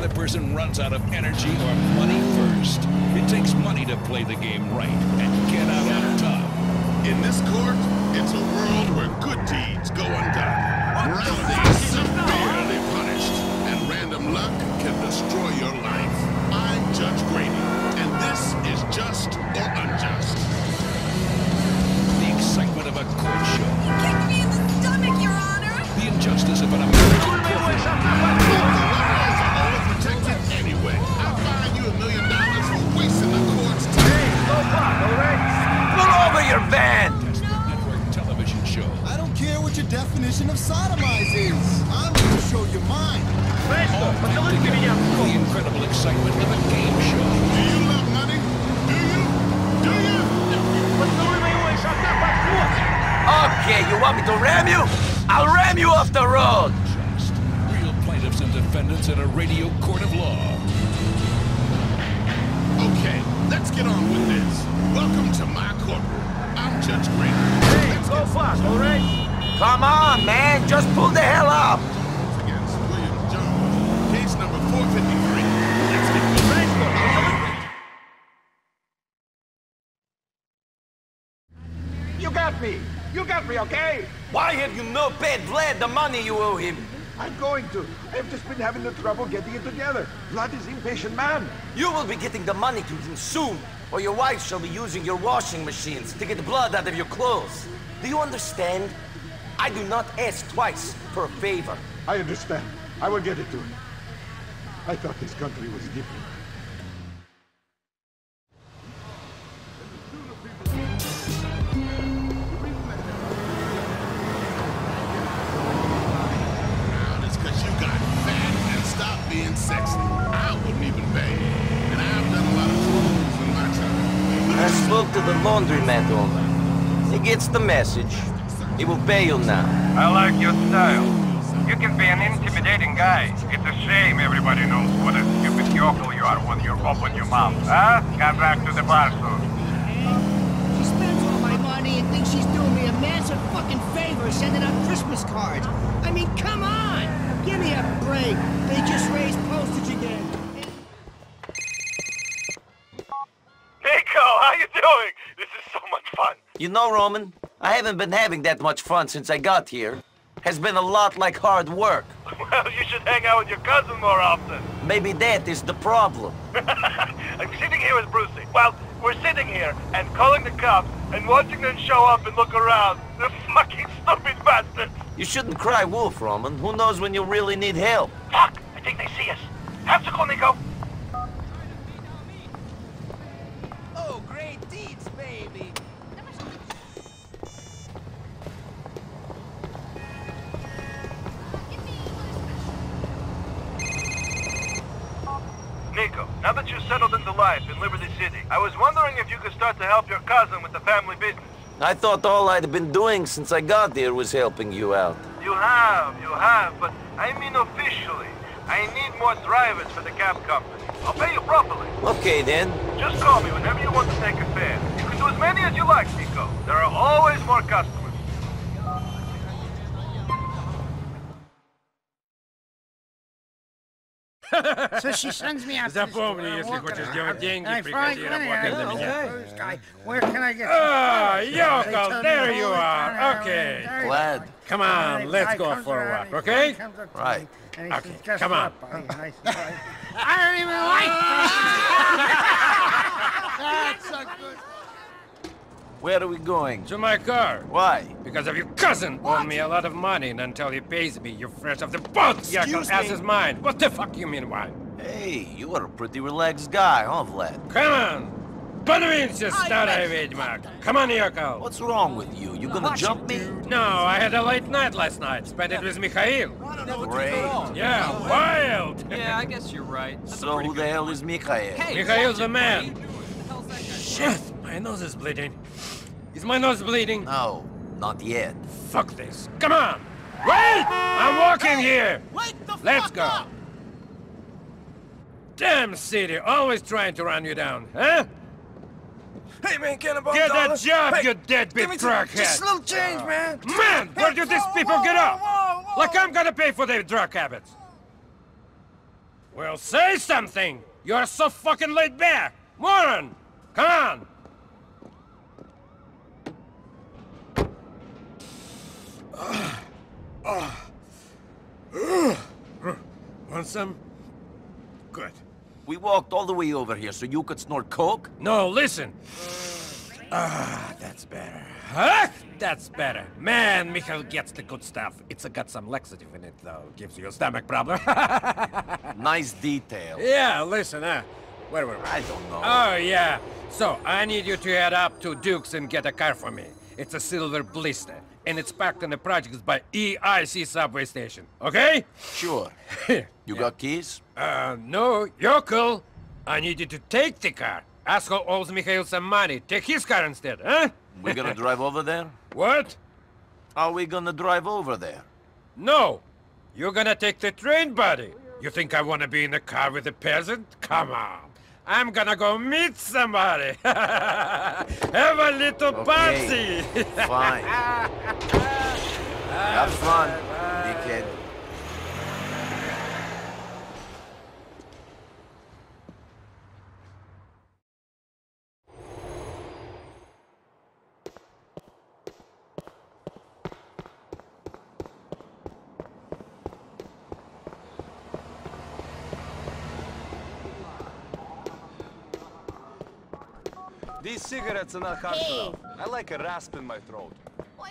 other person runs out of energy or money first. It takes money to play the game right and get out on top. In this court, it's a world where good deeds go undone. Morality is severely punished, and random luck can destroy your life. I'm Judge Grady, and this is just or unjust. The excitement of a court show. Kicked me in the stomach, Your Honor! The injustice of an American your van! Network television show. I don't care what your definition of sodomize is. I'm gonna show you mine. The incredible excitement of a game show. Do you love money? Do you? Do you? Okay, you want me to ram you? I'll ram you off the road! Just real plaintiffs and defendants in a radio court of law. Okay, let's get on with this. Welcome to my courtroom. I'm Judge Grady. Let's fast, alright? Come on, man, just pull the hell up! Against William Jones. Case number 453. Let's get going. You got me! You got me, okay? Why have you no paid Vlad the money you owe him? I'm going to. I've just been having the trouble getting it together. Vlad is impatient man. You will be getting the money to him soon, or your wife shall be using your washing machines to get blood out of your clothes. Do you understand? I do not ask twice for a favor. I understand. I will get it to him. I thought this country was different. The laundromat. He gets the message. He will pay you now. I like your style. You can be an intimidating guy. It's a shame everybody knows what a stupid yokel you are when you open your mouth. Huh? Come back to the bar soon. She spends all my money and thinks she's doing me a massive fucking favor sending out Christmas cards. I mean, come on! Give me a break. They just raised postage again. Nico, how you doing? This is so much fun. You know, Roman, I haven't been having that much fun since I got here. Has been a lot like hard work. Well, you should hang out with your cousin more often. Maybe that is the problem. I'm sitting here with Brucie. Well, we're sitting here and calling the cops and watching them show up and look around. The fucking stupid bastards. You shouldn't cry wolf, Roman. Who knows when you really need help? Fuck! I think they see us. Have to call Nico. Oh, great deeds, baby. Nico, now that you're settled into life in Liberty City, I was wondering if you could start to help your cousin with the family business. I thought all I'd been doing since I got here was helping you out. You have, you have, but I mean officially. I need more drivers for the cab company. I'll pay you properly. Okay, then. Just call me whenever you want to take a fare. You can do as many as you like, Nico. There are always more customers. So she sends me out Запомни, to the store, если I'm хочешь walking делать around, деньги, and I приходи find money, работать I на go, меня. "Who's guy? Where can I get Ah, some Yoko, They tell me there to you hold it are. down, Okay. there you Glad. go. Come And on, the let's guy go comes for a around, walk, he okay? comes up to Right. me, and he Okay, says, "Guess come on. what, buddy?" And I said, I don't even like That's a good... Where are we going? To my car. Why? Because of your cousin owed me a lot of money, and until he pays me, you're fresh off the boat. Yakov, Excuse ass me? is mine. What the fuck you mean why? Hey, you are a pretty relaxed guy, huh, Vlad? Come on. Подвинься, старая ведьма. Come on, Yakov. What's wrong with you? You gonna jump me? No, I had a late night last night. Spent it with Mikhail. Great. Yeah, wild. Yeah, I guess you're right. That's a So pretty who the good hell point. is Mikhail? Hey, Mikhail's watch the it, man. buddy. What the hell's that guy Shit, my nose is bleeding. Is my nose bleeding? No, not yet. Fuck this. Come on. Wait! I'm walking here. Wake the Let's fuck go. up! Damn city, always trying to run you down, huh? Hey man, can I Get a job, you deadbeat truckhead! Just a little change, man. Man, where do these people get off? Like I'm gonna pay for their drug habits. Well, say something! You're so fucking laid back! Moron! Come on! Want some? Good. We walked all the way over here so you could snort coke? No, listen! Ah, that's better. Huh? That's better. Man, Mikhail gets the good stuff. It's got some laxative in it, though. Gives you a stomach problem. Nice detail. yeah, listen, huh? Where were we? I don't know. Oh, yeah. So, I need you to head up to Duke's and get a car for me. It's a silver Blista, and it's parked in the projects by EIC subway station. Okay? Sure. You got keys? Uh, no, Yokel. I need you to take the car. Asshole owes Mikhail some money. Take his car instead, huh? We're gonna drive over there? What? Are we gonna drive over there? No. You're gonna take the train, buddy. You think I wanna be in the car with a peasant? Come on. I'm gonna go meet somebody. Have a little Okay. party. Fine. Have fun, dickhead. These cigarettes are not hard enough. I like a rasp in my throat. Ой,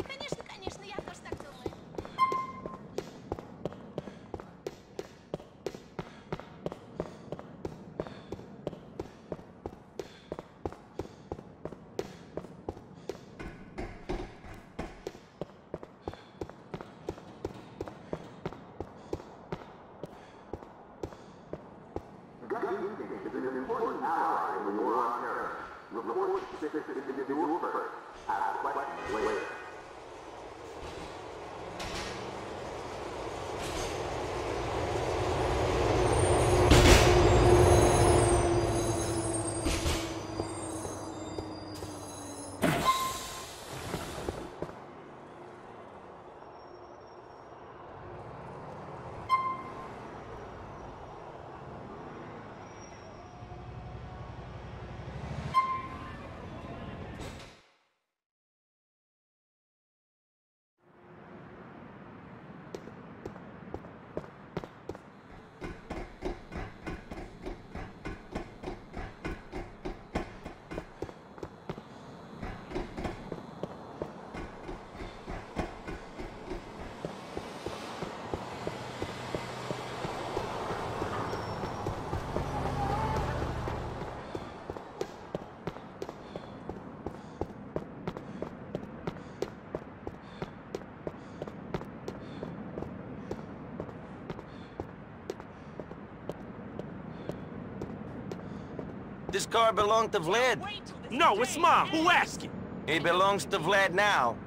car belonged to Vlad. No, it's mine. Who asked you? It belongs to Vlad now.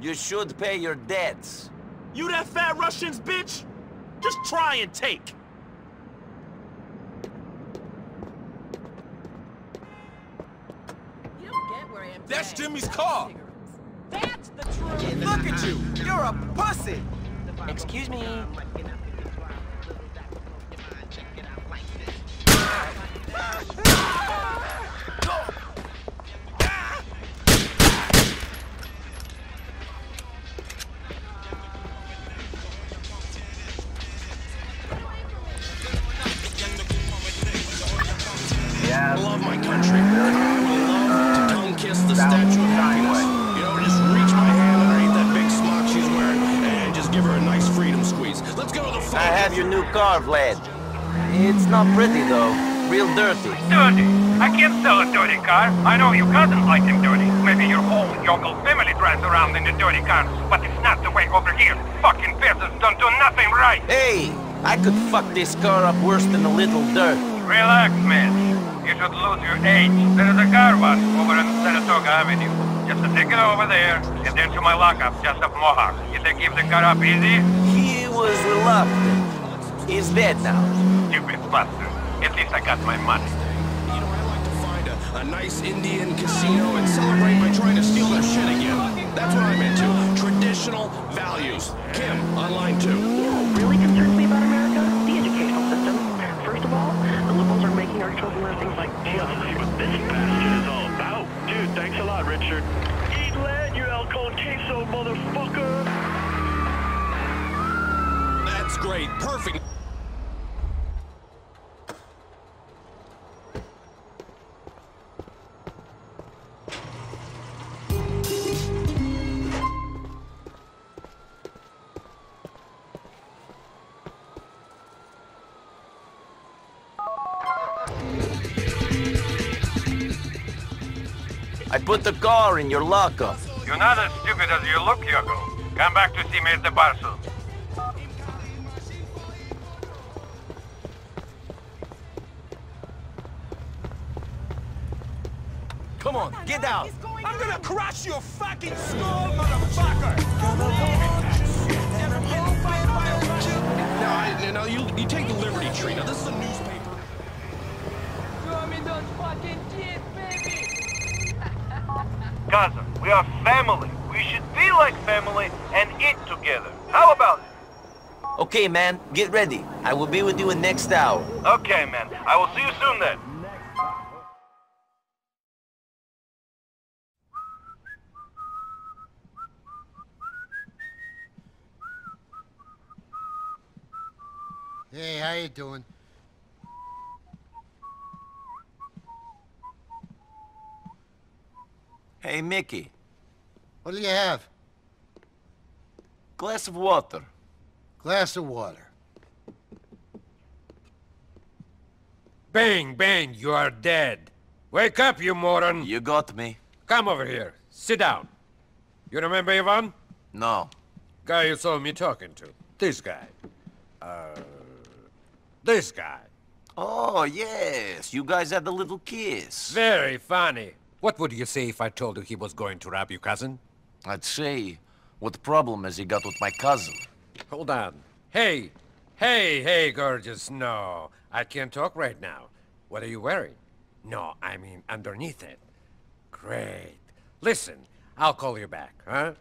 You should pay your debts. You that fat Russian's bitch? Just try and take. You don't get where I am That's. Jimmy's car. That's the truth. Look at you. You're a pussy. Excuse me. It's not pretty, though. Real dirty. Dirty. I can't sell a dirty car. I know your cousins like them dirty. Maybe your whole yokel family drives around in the dirty cars, but it's not the way over here. Fucking peasants don't do nothing right. Hey, I could fuck this car up worse than a little dirt. Relax, man. You should lose your age. There is a car wash over on Saratoga Avenue. Just take it over there, and then to my lockup just off Mohawk. You think give the car up easy? He was reluctant. He's dead now. Stupid bastard. At least I got my money. You know, I like to find a, a nice Indian casino and celebrate by trying to steal their shit again. That's what I'm into. Traditional values. Kim, on line two. really concerns me about America? The educational system. First of all, the liberals are making our children learn things like jealousy, what this bastard is all about. Dude, thanks a lot, Richard. Eat lead, you El Queso motherfucker! That's great. Perfect. Put the car in your lockup. You're not as stupid as you look, Hugo. Come back to see me at the bar soon. Come on, get out. I'm gonna crush your fucking skull, motherfucker! No, I, no, you, you take the liberty tree. Now, this is a newspaper. Show me those fucking teeth, baby! Cousin, we are family. We should be like family and eat together. How about it? Okay, man, get ready. I will be with you in next hour. Okay, man. I will see you soon then. Hey, how you doing? Hey, Mickey. What do you have? Glass of water. Glass of water. Bang, bang, you are dead. Wake up, you moron. You got me. Come over here. Sit down. You remember Ivan? No. Guy you saw me talking to. This guy. Uh... This guy. Oh, yes. You guys had the little kiss. Very funny. What would you say if I told you he was going to rob your cousin? I'd say, what problem has he got with my cousin? Hold on. Hey! Hey, hey, gorgeous. No, I can't talk right now. What are you wearing? No, I mean underneath it. Great. Listen, I'll call you back, huh?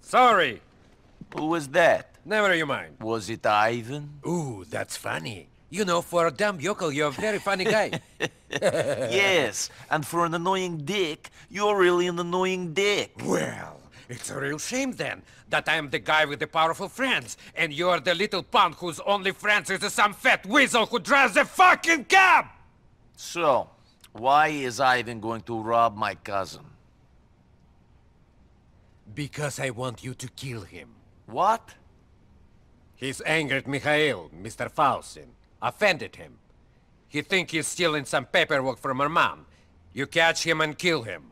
Sorry. Who was that? Never you mind. Was it Ivan? Ooh, that's funny. You know, for a dumb yokel, you're a very funny guy. yes, and for an annoying dick, you're really an annoying dick. Well, it's a real shame then that I'm the guy with the powerful friends, and you're the little punk whose only friends is some fat weasel who drives a fucking cab! So, why is Ivan going to rob my cousin? Because I want you to kill him. What? He's angered Mikhail, Mr. Faustin. Offended him. He think he's stealing some paperwork from her mom. You catch him and kill him.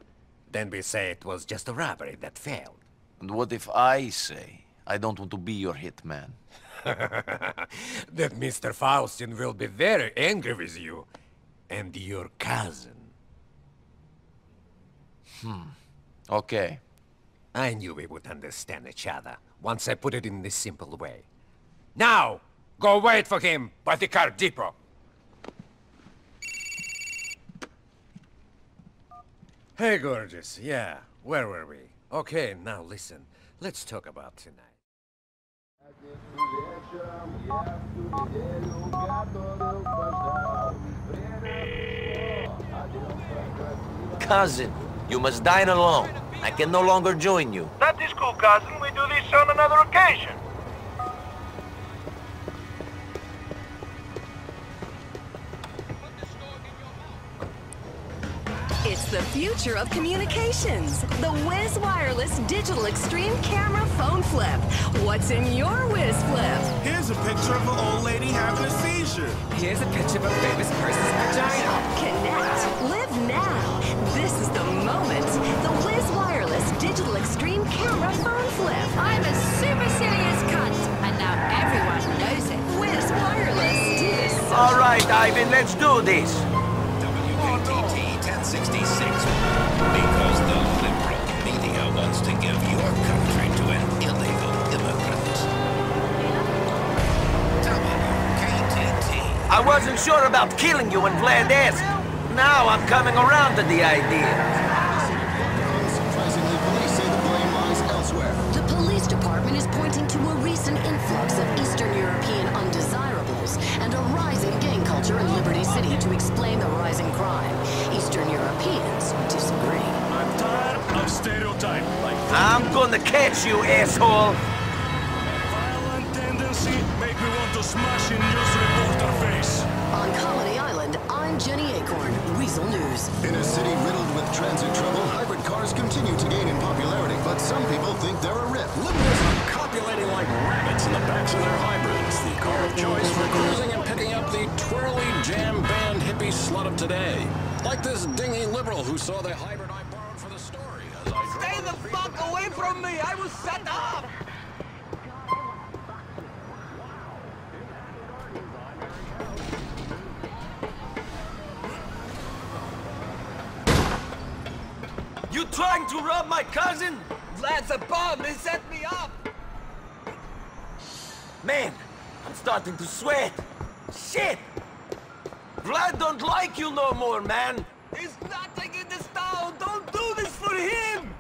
Then we say it was just a robbery that failed. And what if I say I don't want to be your hitman? that Mr. Faustin will be very angry with you. And your cousin. Hmm. Okay. I knew we would understand each other once I put it in this simple way. Now, go wait for him by the car depot. Hey, gorgeous. Yeah, where were we? Okay, now listen. Let's talk about tonight. Cousin, you must dine alone. I can no longer join you. That is cool, cousin. We do this on another occasion. It's the future of communications. The Whiz Wireless Digital Extreme Camera Phone Flip. What's in your Whiz Flip? Here's a picture of an old lady having a seizure. Here's a picture of a famous person's vagina. Connect. Live now. This is the moment. The Whiz Wireless Digital Extreme Camera Phone Flip. I'm a super serious cunt, and now everyone knows it. Whiz Wireless. This. All right, Ivan, let's do this. I wasn't sure about killing you when Vlad asked. Now I'm coming around to the idea. Unsurprisingly, police say the blame lies elsewhere. The police department is pointing to a recent influx of Eastern European undesirables and a rising gang culture in Liberty City to explain the rising crime. Eastern Europeans disagree. I'm tired of stereotype. Like I'm gonna catch you, asshole! violent tendency make me want to smash in news reporter face. On Colony Island, I'm Jenny Acorn, Weasel News. In a city riddled with transit trouble, hybrid cars continue to gain in popularity, but some people think they're a rip. Liberals are copulating like rabbits in the backs of their hybrids. The car of choice for cruising and picking up the twirly jam band hippie slut of today. Like this dingy liberal who saw the hybrid I borrowed for the story. As I Stay the fuck away from me! I was set up! You trying to rob my cousin? Vlad's a bomb! They set me up! Man, I'm starting to sweat. Shit! Vlad don't like you no more, man. There's nothing in this town! Don't do this for him!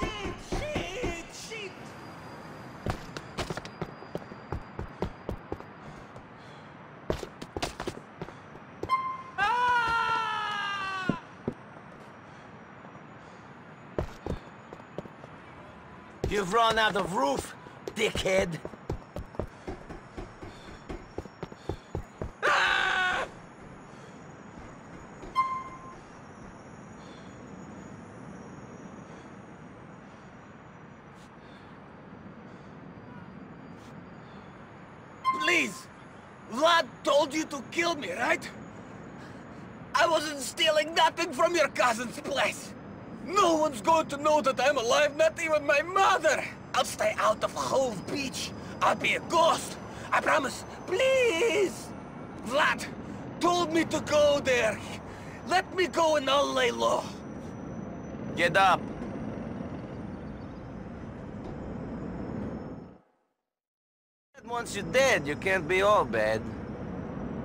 Shit! Shit! Shit! You've run out of roof, dickhead. Please! Vlad told you to kill me, right? I wasn't stealing nothing from your cousin's place. No one's going to know that I'm alive, not even my mother. I'll stay out of Hove Beach. I'll be a ghost. I promise. Please! Vlad told me to go there. Let me go and I'll lay low. Get up. Once you're dead, you can't be all bad.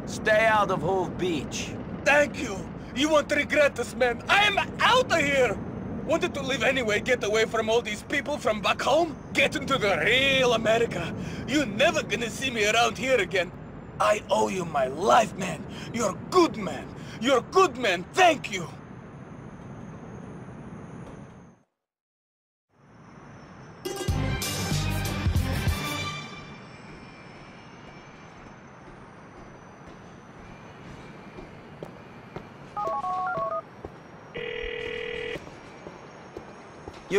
Stay out of Hove Beach. Thank you. You won't regret this, man. I'm out of here. Wanted to live anyway, get away from all these people from back home, get into the real America. You're never gonna see me around here again. I owe you my life, man. You're good man. You're good man. Thank you.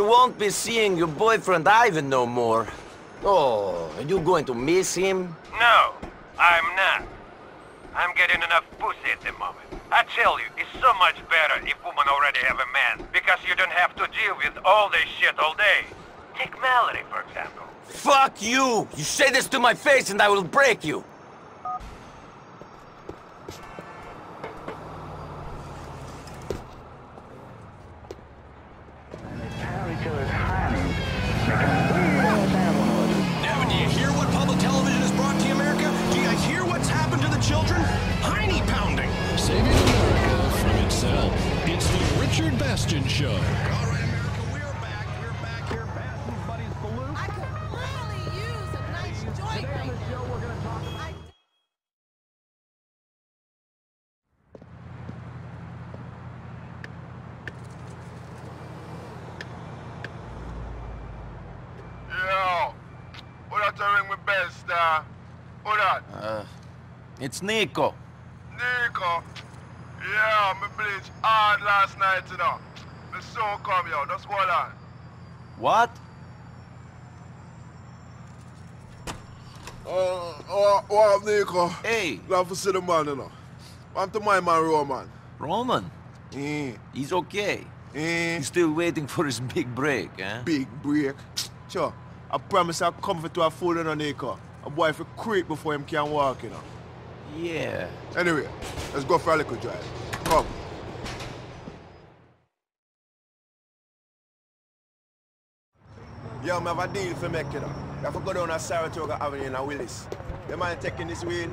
Won't be seeing your boyfriend Ivan no more. Oh, are you going to miss him? No, I'm not. I'm getting enough pussy at the moment. I tell you, it's so much better if women already have a man, because you don't have to deal with all this shit all day. Take Mallory, for example. Fuck you! You say this to my face and I will break you! It's Nico. Nico. Yeah, me bleach hard last night, you know. Me soon come, yo. Just hold on. What? Uh, oh, what up, Nico? Hey. Love to see the man, you know. Want to my man, Roman. Roman? Eh. He's okay. Eh. He's still waiting for his big break, eh? Big break. Sure. I promise I'll comfort to a fool in a Nico. A boy for creep before him can walk, you know. Yeah. Anyway, let's go for a little drive. Come. Yo, me have a deal for make, you know. You have to go down to Saratoga Avenue in Willis. The man taking this weed.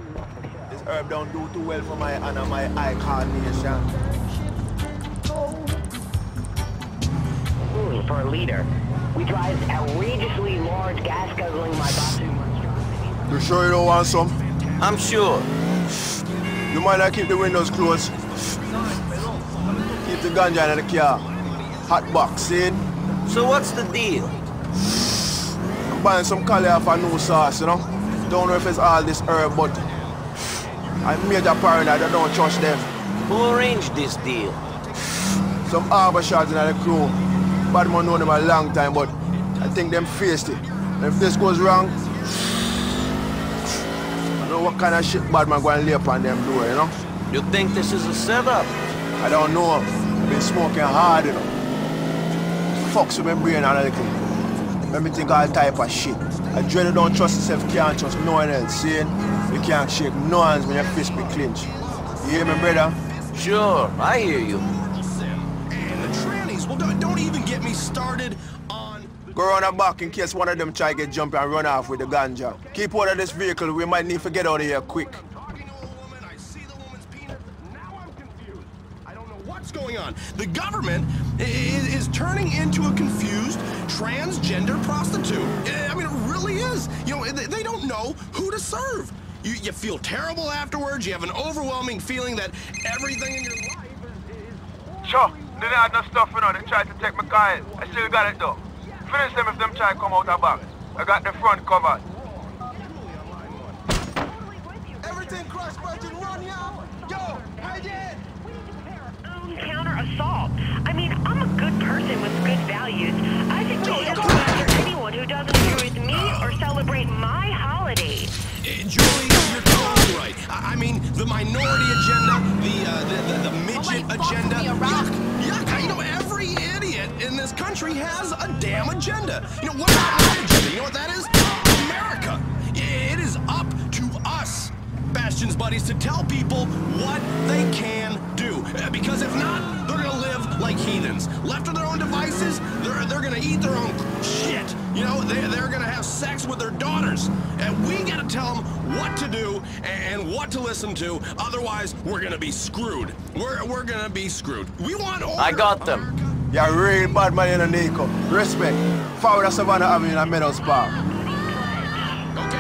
This herb don't do too well for my honor, my eye coordination. Ooh, for a leader. We drive outrageously large gas-guzzling Maibatsu You sure you don't want some? I'm sure. You might not keep the windows closed. Keep the ganja in the car. Hot box, see? So what's the deal? I'm buying some off a new sauce, you know? Don't know if it's all this herb, but I'm major paranoid, I don't trust them. Who arranged this deal? Some harbor shots in the crew. Bad man know them a long time, but I think them faced it. And if this goes wrong, know what kind of shit bad man going to lay upon them door, you know? You think this is a setup? I don't know. I've been smoking hard, you know. Fucks with my brain a little. Let me think all type of shit. I dread don't trust yourself, can't trust no one else, see? You can't shake no hands when your fist be clenched. You hear me, brother? Sure, I hear you. And the trannies, well, don't, don't even get me started on... Go around the back in case one of them try to get jump and run off with the ganja. Keep out of this vehicle, we might need to get out of here quick. The. Now I'm confused. I don't know what's going on? The government is, is turning into a confused transgender prostitute. I mean, it really is. You know, they, they don't know who to serve. You, you feel terrible afterwards. You have an overwhelming feeling that everything in your life is. Sure, they didn't no stuff, you know. They tried to take my car. I still got it, though. Finish them if them try come out of back. I got the front covered. Everything cross budget run, y'all. Yo, hey, yeah. counter assault. I mean, I'm a good person with good values. I think we should just go after anyone who doesn't agree with me or celebrate my holidays. Eh, Julie, you're totally right. I, I mean, the minority agenda, the uh, the, the, the midget agenda. Yuck, yuck. You know, every idiot in this country has a damn agenda. You know, what about my agenda? You know what that is? America. It is up to us, Bastion's buddies, to tell people what they can do. Because if not, they're gonna live like heathens. Left to their own devices, they're, they're gonna eat their own shit. You know, they, they're gonna have sex with their daughters. And we gotta tell them what to do and what to listen to. Otherwise, we're gonna be screwed. We're, we're gonna be screwed. We want order. I got them. You're a real bad man in a Nico. Respect. Forward of Savannah Avenue in a Meadows Park. Okay,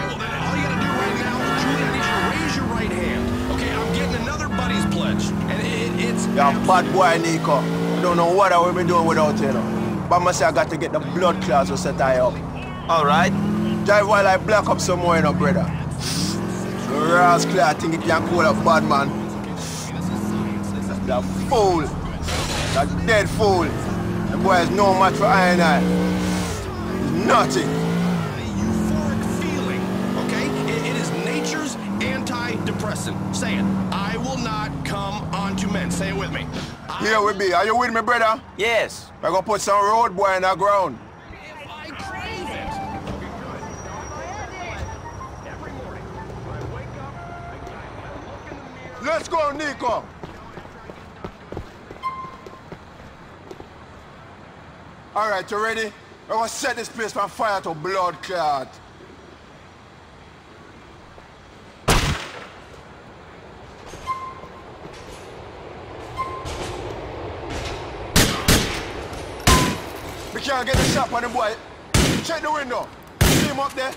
well then all you gotta do right now, Julie, I need you to raise your right hand. Okay, I'm getting another buddy's pledge. And it, it's... You're a bad boy, Nico. I don't know what I will be doing without you, you know. But I must say I got to get the blood clots to set I up. All right. Drive while I black up some more, you know, brother. The rascal, I think it can call a bad man. The fool. The dead fool. The boy is no match for I and I. He's nothing. feeling, okay? It, it is nature's antidepressant. Say it. I will not come onto men. Say it with me. Here we be. Are you with me, brother? Yes. I gonna put some road boy in the ground. Let's go, Nico. All right, you ready? We're gonna set this place on fire to blood clot. We can't get a shot on the boy. Check the window. See him up there?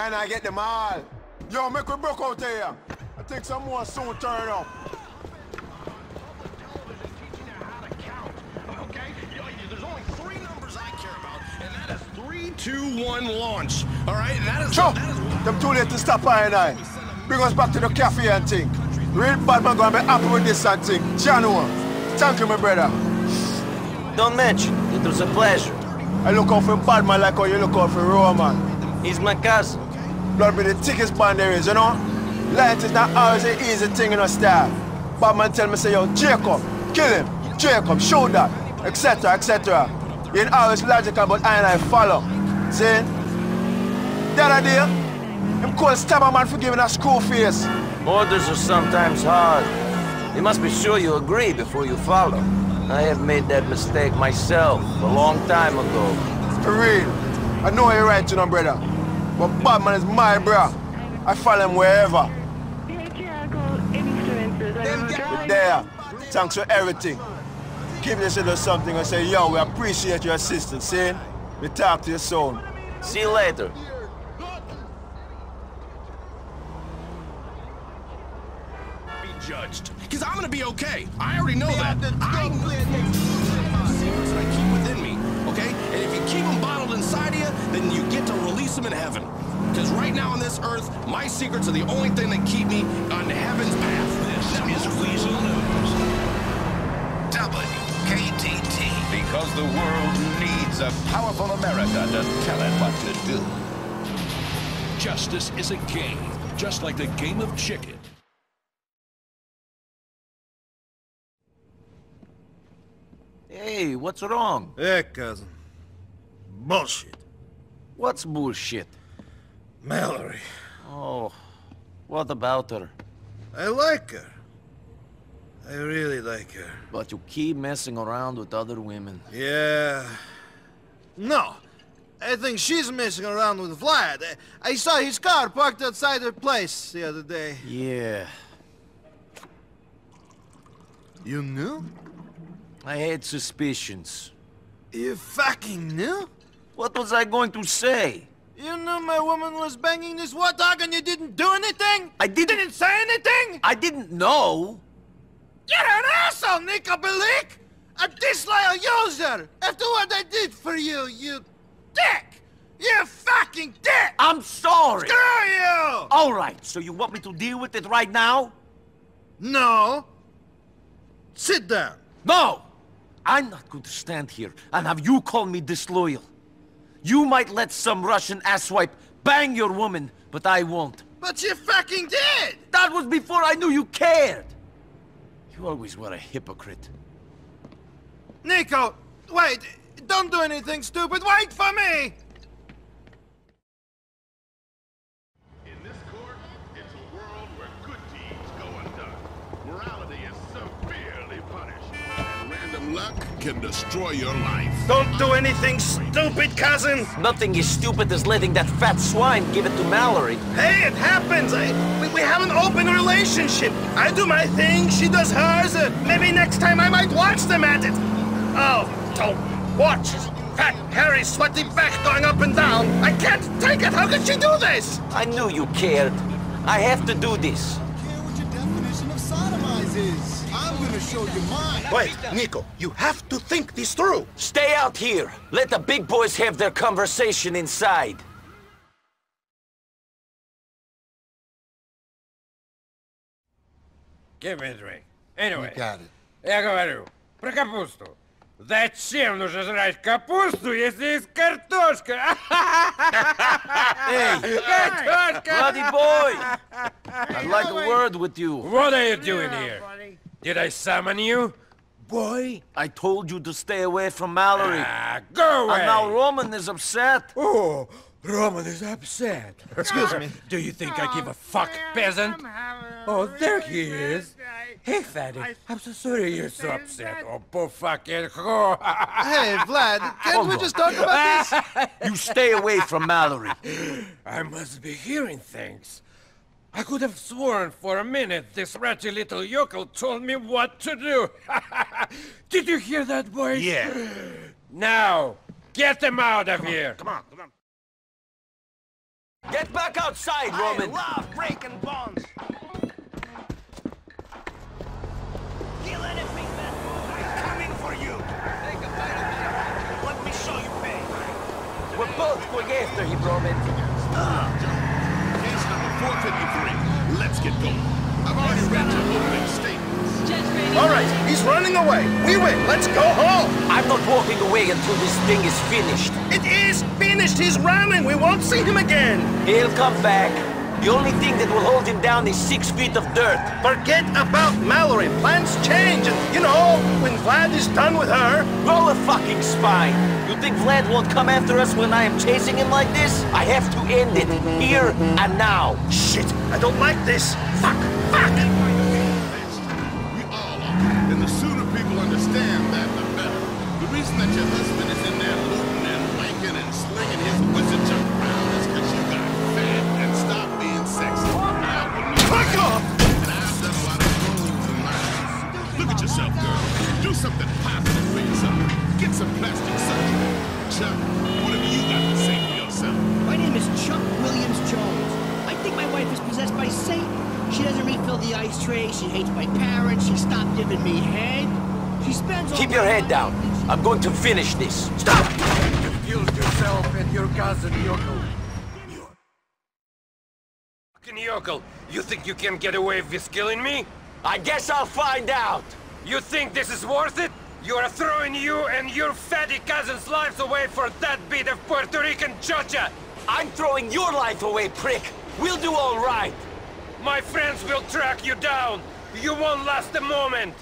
And I get them all. Yo, make we broke out here. I think some more soon turn up. Okay? There's only three numbers I care Three, two, one, launch. All right, that is. Chop! That is Them too late to stop I and I. Bring us back to the cafe and think. Real bad man gonna be happy with this and thing. Jano. Thank you, my brother. Don't mention it. It was a pleasure. I look out for bad man like how you look out for Roman. He's my cousin. Blood be the thickest band there is, you know? Light is not always an easy thing in a style. Bad man tell me say, yo, Jacob, kill him. Jacob, show that, etc., etc. You ain't always logical, but I and I follow. See? Other day, him called stabber man for giving a school face. Orders are sometimes hard. You must be sure you agree before you follow. I have made that mistake myself a long time ago. For real. I know you're right, you know, brother. But Badman is my bro. I follow him wherever. There. Thanks for everything. Give this little something and say, yo, we appreciate your assistance, see? We talk to you soon. See you later. be judged. Because I'm gonna be okay. I already know that. I know secrets I keep within me, okay? And if you keep them bottled inside of you, then you get to release them in heaven. Because right now on this earth, my secrets are the only thing that keep me on heaven's path. This is Weasel News. WKTT. Because the world needs a powerful America to tell it what to do. Justice is a game, just like the game of chicken. Hey, what's wrong? Hey, cousin. Bullshit. What's bullshit? Mallory. Oh, what about her? I like her. I really like her. But you keep messing around with other women. Yeah. No. I think she's messing around with Vlad. I, I saw his car parked outside her place the other day. Yeah. You knew? I had suspicions. You fucking knew? What was I going to say? You knew my woman was banging this warthog and you didn't do anything? I didn't... didn't say anything? I didn't know. You're an asshole, Nico Bellic! A disloyal user! After what I did for you, you dick! You fucking dick! I'm sorry! Screw you! All right, so you want me to deal with it right now? No. Sit down. No! I'm not going to stand here and have you call me disloyal. You might let some Russian asswipe bang your woman, but I won't. But you fucking did! That was before I knew you cared! You always were a hypocrite. Nico, wait! Don't do anything stupid! Wait for me! In this court, it's a world where good deeds go undone. Morality is severely punished. And random luck can destroy your life. Don't do anything stupid, cousin! Nothing is stupid as letting that fat swine give it to Mallory. Hey, it happens! I, we, we have an open relationship. I do my thing, she does hers. Uh, maybe next time I might watch them at it. Oh, don't watch his fat, hairy, sweaty back going up and down. I can't take it! How could she do this? I knew you cared. I have to do this. show you mine. Wait, Nico, you have to think this through. Stay out here. Let the big boys have their conversation inside. Give me a drink. Anyway. You got it. Я говорю, про капусту. Зачем нужно жрать капусту, если есть картошка? Hey, Картошка! bloody boy! I'd like a word with you. What are you doing here? Did I summon you? Boy? I told you to stay away from Mallory. Ah, go away! And now Roman is upset. Oh, Roman is upset. Excuse me. Do you think I give a fuck, peasant? Oh, there he is. Hey, fatty. I'm so sorry you're so upset. Oh, poor fucking whore. Hey, Vlad, can't we just talk about this? You stay away from Mallory. I must be hearing things. I could have sworn for a minute this ratty little yokel told me what to do. Did you hear that, boys? Yeah. Now, get them out of here. Come on, come on. Get back outside, Roman. I love breaking bones. Kill anything that moves. I'm coming for you. Take a bite of me. Let me show you pain. We're both going after him, Roman. Case number 453. Let's get going. I've already read your opening statements. All right, he's running away. We win. Let's go home. I'm not walking away until this thing is finished. It is finished. He's running. We won't see him again. He'll come back. The only thing that will hold him down is six feet of dirt. Forget about Mallorie. Plans change, and you know, when Vlad is done with her. Grow a fucking spine. You think Vlad won't come after us when I am chasing him like this? I have to end it, here and now. Shit, I don't like this. Fuck, fuck. We all are. And the sooner people understand that, the better. The reason that your husband the. She hates my parents. She stopped giving me head. She spends all Keep your head down. I'm going to finish this. Stop! You killed yourself and your cousin Yoko. You... Fucking Yoko, you think you can get away with killing me? I guess I'll find out. You think this is worth it? You are throwing you and your fatty cousin's lives away for that bit of Puerto Rican chocha! I'm throwing your life away, prick. We'll do all right. My friends will track you down! You won't last a moment!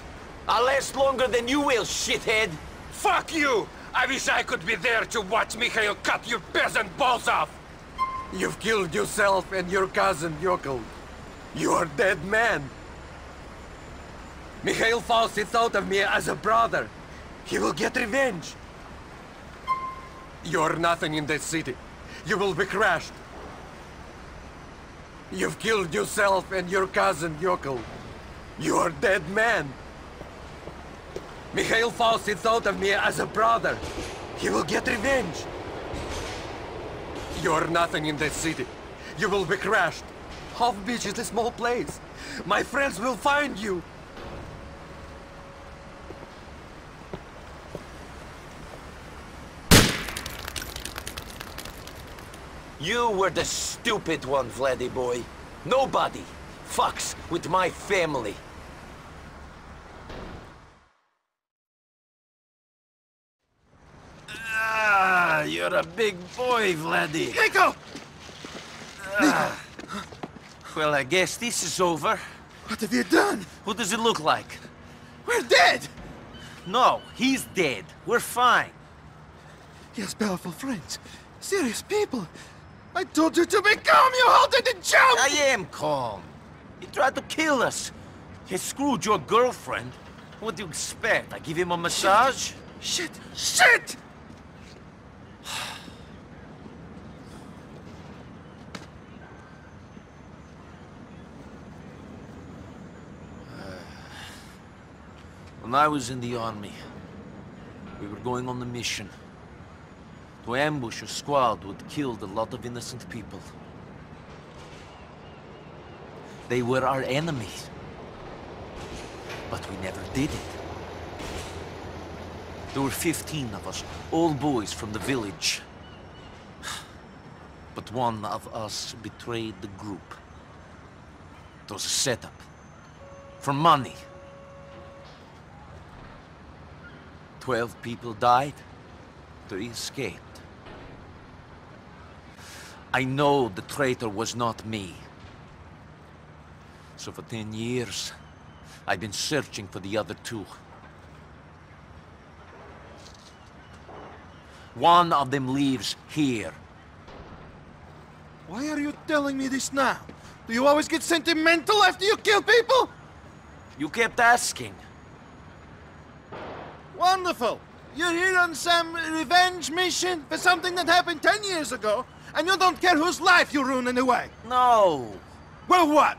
I'll last longer than you will, shithead. Fuck you! I wish I could be there to watch Mikhail cut your peasant balls off! You've killed yourself and your cousin Yoko. You are dead man. Mikhail Faustin thought of me as a brother. He will get revenge. You're nothing in this city. You will be crushed. You've killed yourself and your cousin Yoko. You are dead man. Mikhail Faustin thought of me as a brother. He will get revenge. You're nothing in this city. You will be crushed. Hove Beach is a small place. My friends will find you. You were the stupid one, Vladdy boy. Nobody fucks with my family. Ah, you're a big boy, Vladdy. Nico! Ah. Well, I guess this is over. What have you done? What does it look like? We're dead! No, he's dead. We're fine. He has powerful friends. Serious people. I told you to be calm, you halted the jump! I am calm. He tried to kill us. He screwed your girlfriend. What do you expect? I give him a massage? Shit! Shit! When I was in the army, we were going on the mission to ambush a squad would kill a lot of innocent people. They were our enemies. But we never did it. There were 15 of us, all boys from the village. But one of us betrayed the group. It was a setup. For money. Twelve people died. Three escaped. I know the traitor was not me. So for ten years, I've been searching for the other two. One of them lives here. Why are you telling me this now? Do you always get sentimental after you kill people? You kept asking. Wonderful! You're here on some revenge mission for something that happened ten years ago, and you don't care whose life you ruin anyway. No. Well, what?